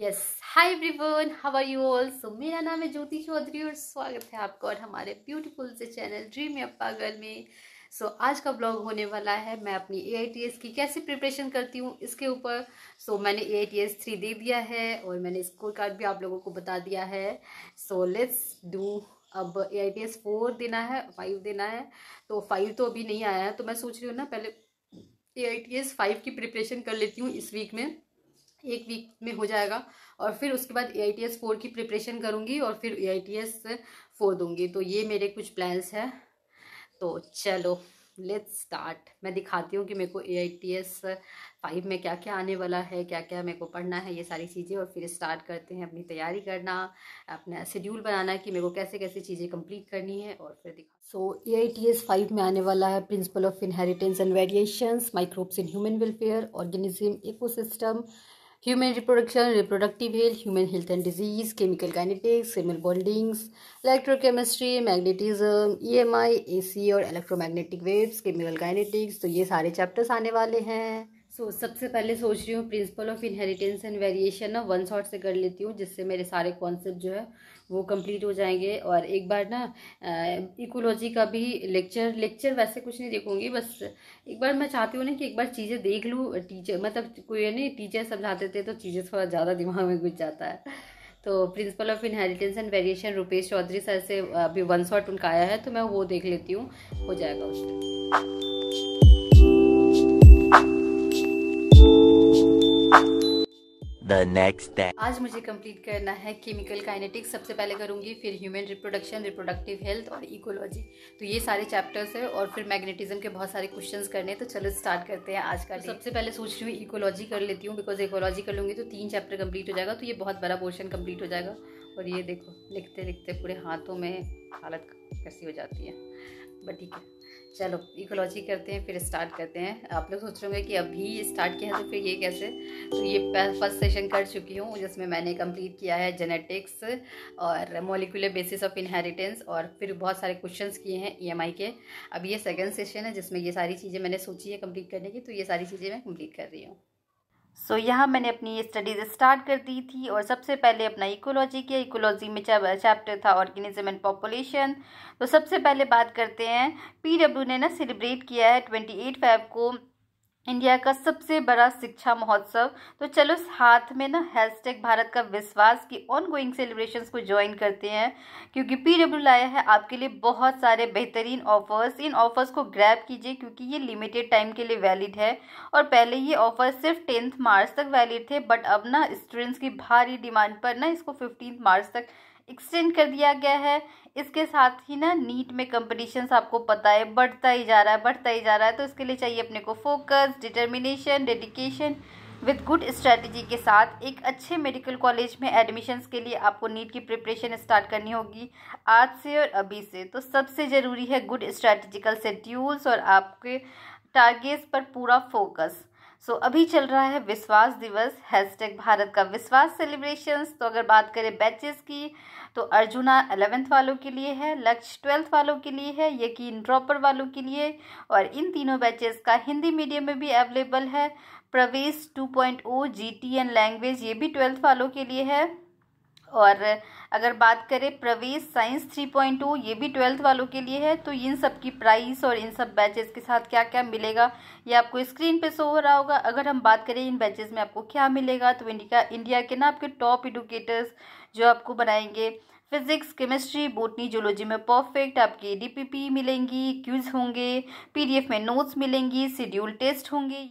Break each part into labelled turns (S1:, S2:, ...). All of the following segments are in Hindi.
S1: Yes hi everyone how are you all so मेरा नाम है ज्योति चौधरी और स्वागत है आपका और हमारे ब्यूटीफुल से चैनल ड्रीम अप पागल में। सो so, आज का ब्लॉग होने वाला है। मैं अपनी ए की कैसे प्रिपरेशन करती हूँ इसके ऊपर। सो so, मैंने ए आई थ्री दे दिया है और मैंने स्कोर कार्ड भी आप लोगों को बता दिया है। सो लेट्स डू अब A I T S four देना है फाइव देना है। तो फाइव तो अभी नहीं आया है तो मैं सोच रही हूँ ना पहले A I T S five की प्रिपरेशन कर लेती हूँ इस वीक में। एक वीक में हो जाएगा और फिर उसके बाद A I T S four की प्रिपरेशन करूँगी और फिर A I T S four दूँगी। तो ये मेरे कुछ प्लान्स हैं। तो चलो लेट्स स्टार्ट मैं दिखाती हूँ कि मेरे को A I T S five में क्या क्या आने वाला है क्या क्या मेरे को पढ़ना है, ये सारी चीज़ें और फिर स्टार्ट करते हैं अपनी तैयारी करना, अपना शेड्यूल बनाना कि मेरे को कैसे कैसे चीज़ें कंप्लीट करनी है और फिर दिखा। So A I T S five में आने वाला है principle of inheritance and variations microbes in human welfare organism ecosystem human reproduction reproductive health human health and disease chemical kinetics simile bondings electrochemistry magnetism EMI AC और इलेक्ट्रोमैग्नेटिक वेव्स केमिकल गाइनेटिक्स तो ये सारे चैप्टर्स आने वाले हैं। सो so, सबसे पहले सोच रही हूँ principle of inheritance and variation ना वन शॉट से कर लेती हूँ जिससे मेरे सारे कॉन्सेप्ट जो है वो कंप्लीट हो जाएँगे। और एक बार ना इकोलॉजी का भी लेक्चर लेक्चर वैसे कुछ नहीं देखूँगी, बस एक बार मैं चाहती हूँ ना कि एक बार चीज़ें देख लूँ टीचर मतलब कोई नहीं टीचर समझाते थे तो चीज़ें थोड़ा ज़्यादा दिमाग में घुस जाता है। तो principle of inheritance and variation Rupesh Chaudhary sir से, अभी वन शॉट उनका आया है तो मैं वो देख लेती हूँ, हो जाएगा उसमें।
S2: The next day.
S1: आज मुझे कंप्लीट करना है केमिकल काइनेटिक्स सबसे पहले करूँगी फिर ह्यूमन रिप्रोडक्शन रिप्रोडक्टिव हेल्थ और इकोलॉजी तो ये सारे चैप्टर्स है और फिर मैग्नेटिज्म के बहुत सारे क्वेश्चंस करने तो चलो स्टार्ट करते हैं आज का तो सबसे पहले सोच रही हूँ इकोलॉजी कर लेती हूँ बिकॉज़ इकोलॉजी कर लूँगी तो तीन चैप्टर कंप्लीट हो जाएगा। तो ये बहुत बड़ा पोर्शन कंप्लीट हो जाएगा। और ये देखो लिखते लिखते पूरे हाथों में हालत कैसी हो जाती है। बट ठीक है। चलो इकोलॉजी करते हैं, फिर स्टार्ट करते हैं। आप लोग सोच रहे होंगे कि अभी स्टार्ट किया है तो फिर ये कैसे? तो ये फ़र्स्ट सेशन कर चुकी हूँ, जिसमें मैंने कंप्लीट किया है जेनेटिक्स और मोलिकुलर बेसिस ऑफ़ इनहेरिटेंस और फिर बहुत सारे क्वेश्चंस किए हैं ईएमआई के। अब ये सेकंड सेशन है, जिसमें ये सारी चीज़ें मैंने सोची है कंप्लीट करने की तो ये सारी चीज़ें मैं कंप्लीट कर रही हूँ। सो so, यहाँ मैंने अपनी ये स्टडीज़ स्टार्ट कर दी थी और सबसे पहले अपना इकोलॉजी किया। इकोलॉजी में चैप्टर था ऑर्गेनिज्म एंड पॉपुलेशन तो सबसे पहले बात करते हैं पीडब्ल्यू ने ना सेलिब्रेट किया है ट्वेंटी एट फाइव को। इंडिया का सबसे बड़ा शिक्षा महोत्सव। तो चलो, हाथ में ना हैशटैग भारत का विश्वास की ऑन गोइंग सेलिब्रेशन को ज्वाइन करते हैं, क्योंकि पी डब्ल्यू लाया है आपके लिए बहुत सारे बेहतरीन ऑफर्स इन ऑफर्स को ग्रैब कीजिए, क्योंकि ये लिमिटेड टाइम के लिए वैलिड है। और पहले ये ऑफ़र सिर्फ़ टेंथ मार्च तक वैलिड थे बट अब ना स्टूडेंट्स की भारी डिमांड पर ना इसको फिफ्टीन मार्च तक एक्सटेंड कर दिया गया है। इसके साथ ही ना नीट में कंपटीशन आपको पता है बढ़ता ही जा रहा है बढ़ता ही जा रहा है। तो इसके लिए चाहिए अपने को focus determination dedication with good strategy के साथ एक अच्छे मेडिकल कॉलेज में एडमिशन्स के लिए आपको नीट की प्रिपरेशन स्टार्ट करनी होगी आज से और अभी से। तो सबसे ज़रूरी है गुड स्ट्रैटेजिकल शेड्यूल्स और आपके टारगेट्स पर पूरा फोकस सो so, अभी चल रहा है विश्वास दिवस हैशटैग भारत का विश्वास सेलिब्रेशंस तो अगर बात करें बैचेस की तो अर्जुना अलेवेंथ वालों के लिए है लक्ष्य ट्वेल्थ वालों के लिए है, यकीन ड्रॉपर वालों के लिए, और इन तीनों बैचेस का हिंदी मीडियम में भी अवेलेबल है। Pravesh two point O G T N language ये भी ट्वेल्थ वालों के लिए है। और अगर बात करें प्रवेश साइंस थ्री पॉइंट टू, ये भी ट्वेल्थ वालों के लिए है तो इन सब की प्राइस और इन सब बैचेस के साथ क्या क्या मिलेगा, ये आपको स्क्रीन पे शो हो रहा होगा। अगर हम बात करें इन बैचेस में आपको क्या मिलेगा तो इंडिया इंडिया के ना आपके टॉप एडुकेटर्स जो आपको बनाएँगे फिजिक्स केमिस्ट्री बोटनी जोलॉजी में परफेक्ट आपके डीपीपी मिलेंगी क्यूज होंगे पीडीएफ में नोट्स मिलेंगी शेड्यूल टेस्ट होंगे।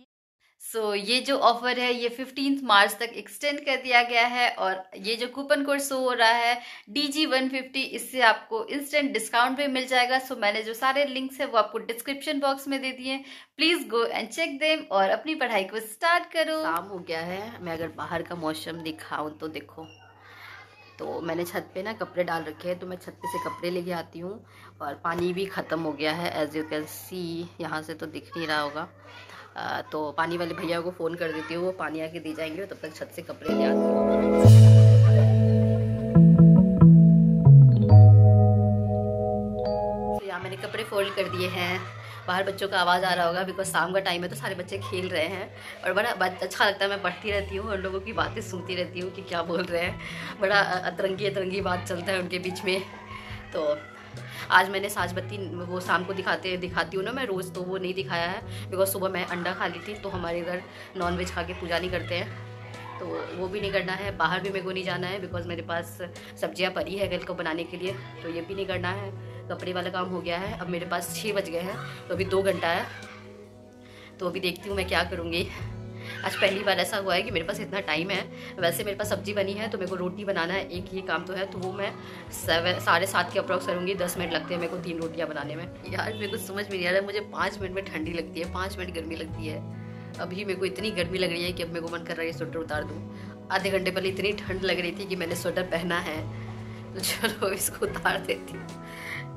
S1: सो so, ये जो ऑफ़र है ये फिफ्टीन मार्च तक एक्सटेंड कर दिया गया है और ये जो कूपन कोड शो हो रहा है डी जी वन फिफ्टी इससे आपको इंस्टेंट डिस्काउंट भी मिल जाएगा। सो so, मैंने जो सारे लिंक्स है वो आपको डिस्क्रिप्शन बॉक्स में दे दिए please go and check them और अपनी पढ़ाई को स्टार्ट करो। शाम हो गया है। मैं अगर बाहर का मौसम दिखाऊँ तो देखो तो मैंने छत पे ना कपड़े डाल रखे हैं तो मैं छत पे से कपड़े लेके आती हूँ और पानी भी ख़त्म हो गया है। एज यू कैन सी यहाँ से तो दिख नहीं रहा होगा। तो पानी वाले भैया को फ़ोन कर देती हूँ, वो पानी आके दे जाएँगे, तब तक छत से कपड़े ले आती हूँ। तो मैंने कपड़े फोल्ड कर दिए हैं। बाहर बच्चों का आवाज़ आ रहा होगा बिकॉज़ शाम का टाइम है तो सारे बच्चे खेल रहे हैं। और बड़ा अच्छा लगता है, मैं पढ़ती रहती हूँ और लोगों की बातें सुनती रहती हूँ कि क्या बोल रहे हैं। बड़ा अतरंगी अतरंगी बात चलता है उनके बीच में। तो आज मैंने साज बत्ती वो शाम को दिखाते, दिखाती हूँ ना मैं रोज़ तो वो नहीं दिखाया है। बिकॉज़ सुबह मैं अंडा खा ली थी तो हमारे इधर नॉन वेज खा के पूजा नहीं करते हैं। तो वो भी नहीं करना है, बाहर भी मेरे को नहीं जाना है बिकॉज़ मेरे पास सब्ज़ियाँ पड़ी है कल को बनाने के लिए तो ये भी नहीं करना है। कपड़े वाला काम हो गया है, अब मेरे पास छः बज गए हैं तो अभी दो घंटा है। तो अभी देखती हूँ मैं क्या करूँगी। आज पहली बार ऐसा हुआ है कि मेरे पास इतना टाइम है। वैसे मेरे पास सब्ज़ी बनी है तो मेरे को रोटी बनाना है, एक ये काम तो है तो वो मैं सेवन साढ़े सात के अप्रॉक्स करूँगी, दस मिनट लगते हैं मेरे को तीन रोटियाँ बनाने में। यार, मेरे को समझ में नहीं आ रहा है मुझे पाँच मिनट में ठंडी लगती है, पाँच मिनट गर्मी लगती है। अभी मेरे को इतनी गर्मी लग रही है कि अब मेरे को मन कर रहा है स्वेटर उतार दूँ। आधे घंटे पहले इतनी ठंड लग रही थी कि मैंने स्वेटर पहना है। तो चलो इसको उतार देती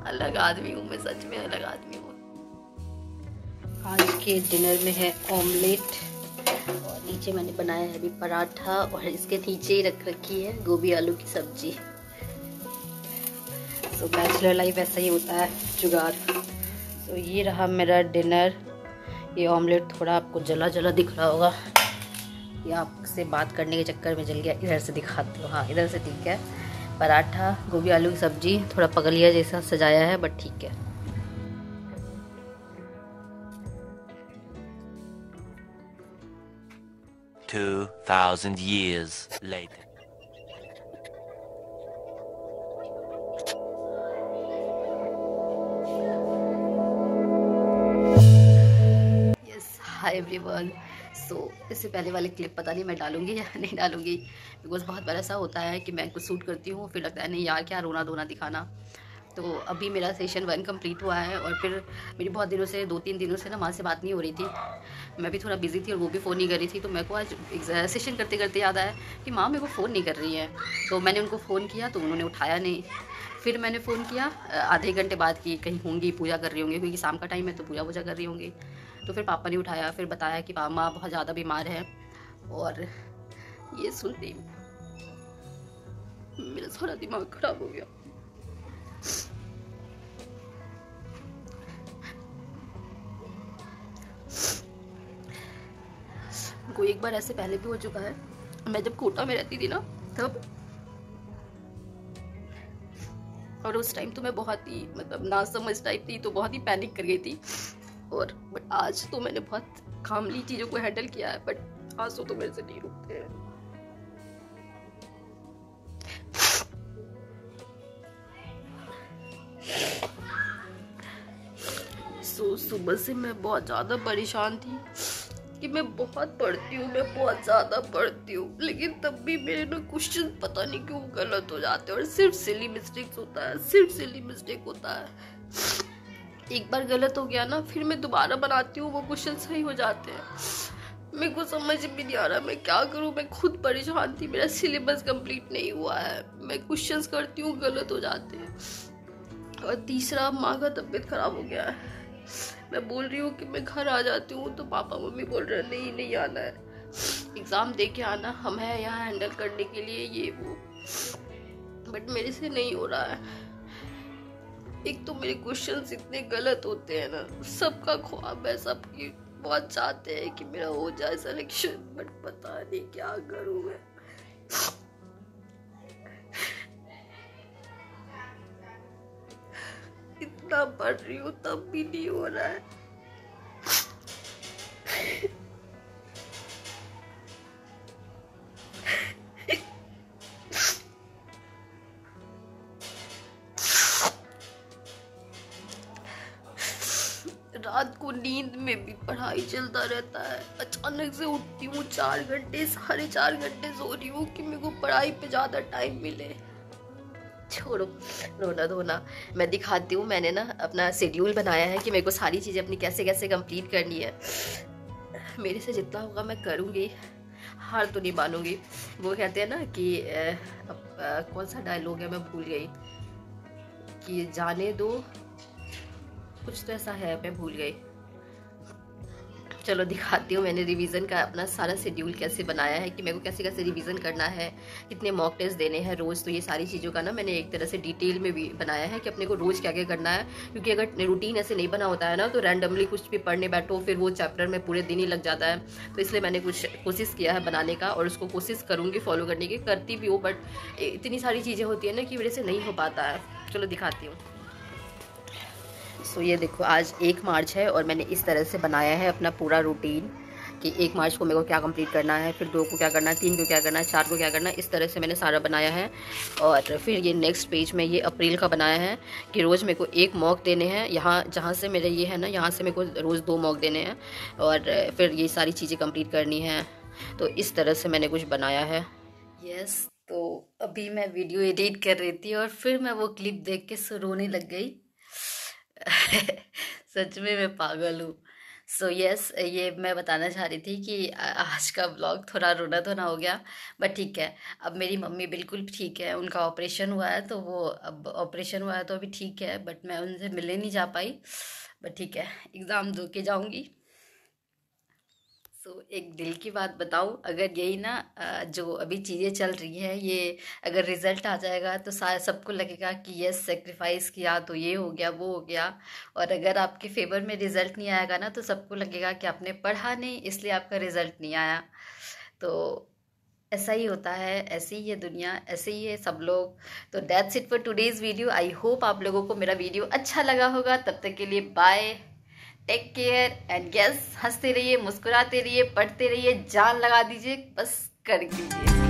S1: अलग आदमी हूँ मैं, सच में अलग आदमी हूँ। आज के डिनर में है ऑमलेट नीचे मैंने बनाया है अभी पराठा और इसके नीचे ही रख रखी है गोभी आलू की सब्ज़ी। तो बैचलर लाइफ ऐसा ही होता है, जुगाड़। तो ये रहा मेरा डिनर ये ऑमलेट थोड़ा आपको जला जला दिख रहा होगा। ये आपसे बात करने के चक्कर में जल गया। इधर से दिखाती हूँ। हाँ इधर से ठीक है। पराठा, गोभी आलू की सब्ज़ी, थोड़ा पगलिया जैसा सजाया है बट ठीक है।
S2: Two thousand years later.
S1: Hi everyone so इससे पहले वाले क्लिप पता नहीं मैं डालूँगी या नहीं डालूँगी बिकॉज़ बहुत बार ऐसा होता है कि मैं कुछ शूट करती हूँ, फिर लगता है, नहीं यार, क्या रोना धोना दिखाना तो अभी मेरा सेशन वन कंप्लीट हुआ है और फिर मेरी बहुत दिनों से दो तीन दिनों से ना माँ से बात नहीं हो रही थी। मैं भी थोड़ा बिज़ी थी और वो भी फ़ोन नहीं कर रही थी तो मेरे को आज सेशन करते करते याद आया कि माँ मेरे को फ़ोन नहीं कर रही है। तो मैंने उनको फ़ोन किया तो उन्होंने उठाया नहीं। फिर मैंने फ़ोन किया आधे घंटे बाद की कहीं होंगी, पूजा कर रही होंगी, क्योंकि शाम का टाइम है तो पूजा वूजा कर रही होंगी। तो फिर पापा ने उठाया, फिर बताया कि माँ बहुत ज़्यादा बीमार है और ये सुनते मेरा सारा दिमाग ख़राब हो गया। बार ऐसे पहले भी हो चुका है। मैं जब कोटा में रहती थी ना, तब और उस टाइम तो मैं बहुत ही मतलब ना समझ टाइप थी तो बहुत ही पैनिक कर गई थी। और बट आज तो मैंने बहुत कामली चीज़ों को हैंडल किया है बट आँसू तो मेरे से नहीं रुकते हैं। सुबह से मैं बहुत ज़्यादा परेशान थी। कि मैं बहुत पढ़ती हूँ, मैं बहुत ज़्यादा पढ़ती हूँ, लेकिन तब भी मेरे ना क्वेश्चन पता नहीं क्यों गलत हो जाते हैं और सिर्फ़ सिली मिस्टेक्स होता है, सिर्फ़ सिली मिस्टेक होता है। एक बार गलत हो गया ना, फिर मैं दोबारा बनाती हूँ, वो क्वेश्चन सही हो जाते हैं। मेरे को समझ भी नहीं आ रहा, मैं क्या करूँ? मैं खुद परेशान थी, मेरा सिलेबस कंप्लीट नहीं हुआ है। मैं क्वेश्चंस करती हूँ, गलत हो जाते हैं। और तीसरा, माँ का तबीयत खराब हो गया है। मैं बोल रही हूँ कि मैं घर आ जाती हूँ तो पापा मम्मी बोल रहे हैं, नहीं नहीं आना है। एग्ज़ाम दे के आना, हम हैं यहाँ हैंडल करने के लिए, ये वो। बट मेरे से नहीं हो रहा है। एक तो मेरे क्वेश्चन इतने गलत होते हैं ना, सबका ख्वाब है, सबकी बहुत चाहते हैं कि मेरा हो जाए सिलेक्शन बट पता नहीं क्या करूँ मैं। इतना पढ़ रही हूँ, तब भी नहीं हो रहा है। रात को नींद में भी पढ़ाई चलता रहता है। अचानक से उठती हूँ, चार घंटे, साढ़े चार घंटे सो रही हूँ कि मेरे को पढ़ाई पे ज़्यादा टाइम मिले। छोड़ो। रोना धोना मैं दिखाती हूँ मैंने ना अपना शेड्यूल बनाया है कि मेरे को सारी चीज़ें अपनी कैसे कैसे कंप्लीट करनी है। मेरे से जितना होगा मैं करूँगी। हार तो नहीं मानूँगी। वो कहते हैं ना कि आ, आ, कौन सा डायलॉग है मैं भूल गई। कि जाने दो कुछ तो ऐसा है मैं भूल गई।
S3: चलो दिखाती हूँ मैंने रिवीजन का अपना सारा शेड्यूल कैसे बनाया है कि मेरे को कैसे कैसे रिवीजन करना है, कितने मॉक टेस्ट देने हैं रोज़ तो ये सारी चीज़ों का ना मैंने एक तरह से डिटेल में भी बनाया है कि अपने को रोज़ क्या क्या करना है, क्योंकि अगर रूटीन ऐसे नहीं बना होता है ना तो रैंडमली कुछ भी पढ़ने बैठो, फिर वो चैप्टर में पूरे दिन ही लग जाता है। तो इसलिए मैंने कुछ कोशिश किया है बनाने का और उसको कोशिश करूँगी फॉलो करने की, करती भी हूँ बट इतनी सारी चीज़ें होती है ना कि वजह से नहीं हो पाता है। चलो दिखाती हूँ। सो ये देखो, आज एक मार्च है और मैंने इस तरह से बनाया है अपना पूरा रूटीन कि एक मार्च को मेरे को क्या कंप्लीट करना है, फिर दो को क्या करना है, तीन को क्या करना है, चार को क्या करना है, इस तरह से मैंने सारा बनाया है। और फिर ये नेक्स्ट पेज में ये अप्रैल का बनाया है कि रोज़ मेरे को एक मॉक देने हैं। यहाँ, जहाँ से मेरे ये है ना, यहाँ से मेरे को रोज़ दो मॉक देने हैं और फिर ये सारी चीज़ें कंप्लीट करनी है। तो इस तरह से मैंने कुछ बनाया है।
S1: यस तो अभी मैं वीडियो एडिट कर रही थी और फिर मैं वो क्लिप देख के रोने लग गई। सच में मैं पागल हूँ। सो so, यस yes, ये मैं बताना चाह रही थी कि आज का ब्लॉग थोड़ा रोना धोना हो गया बट ठीक है। अब मेरी मम्मी बिल्कुल ठीक है उनका ऑपरेशन हुआ है तो वो अब ऑपरेशन हुआ है तो अभी ठीक है बट मैं उनसे मिलने नहीं जा पाई। बट ठीक है एग्ज़ाम दो के जाऊँगी। सो so, एक दिल की बात बताऊँ अगर यही ना जो अभी चीज़ें चल रही हैं ये अगर रिज़ल्ट आ जाएगा तो सबको लगेगा कि यस सेक्रीफाइस किया तो ये हो गया वो हो गया। और अगर आपके फेवर में रिज़ल्ट नहीं आएगा ना तो सबको लगेगा कि आपने पढ़ा नहीं इसलिए आपका रिज़ल्ट नहीं आया। तो ऐसा ही होता है ऐसी ही है दुनिया ऐसे ही है सब लोग। तो that's it for today's video I hope आप लोगों को मेरा वीडियो अच्छा लगा होगा। तब तक के लिए बाय टेक केयर एंड गेस हँसते रहिए, मुस्कुराते रहिए, पढ़ते रहिए, जान लगा दीजिए, बस कर दीजिए।